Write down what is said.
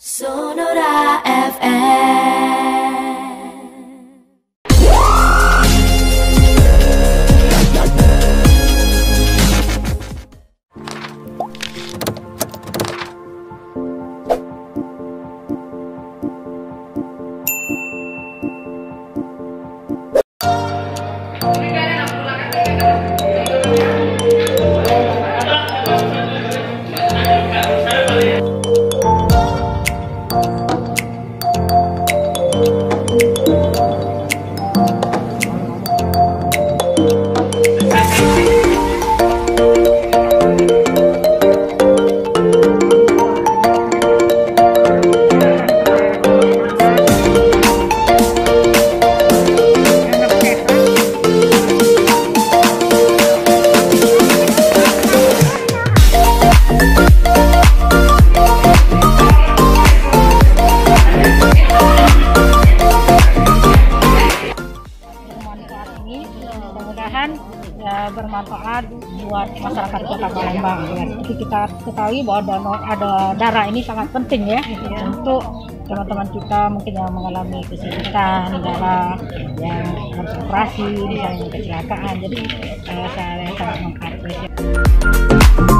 Sonora FM. Mudah-mudahan ya, bermanfaat buat masyarakat Kota Palembang ya. Seperti kita ketahui bahwa donor ada darah ini sangat penting ya untuk teman-teman kita mungkin yang mengalami kesulitan darah yang harus operasi misalnya kecelakaan jadi eh, saya sangat mengapresiasi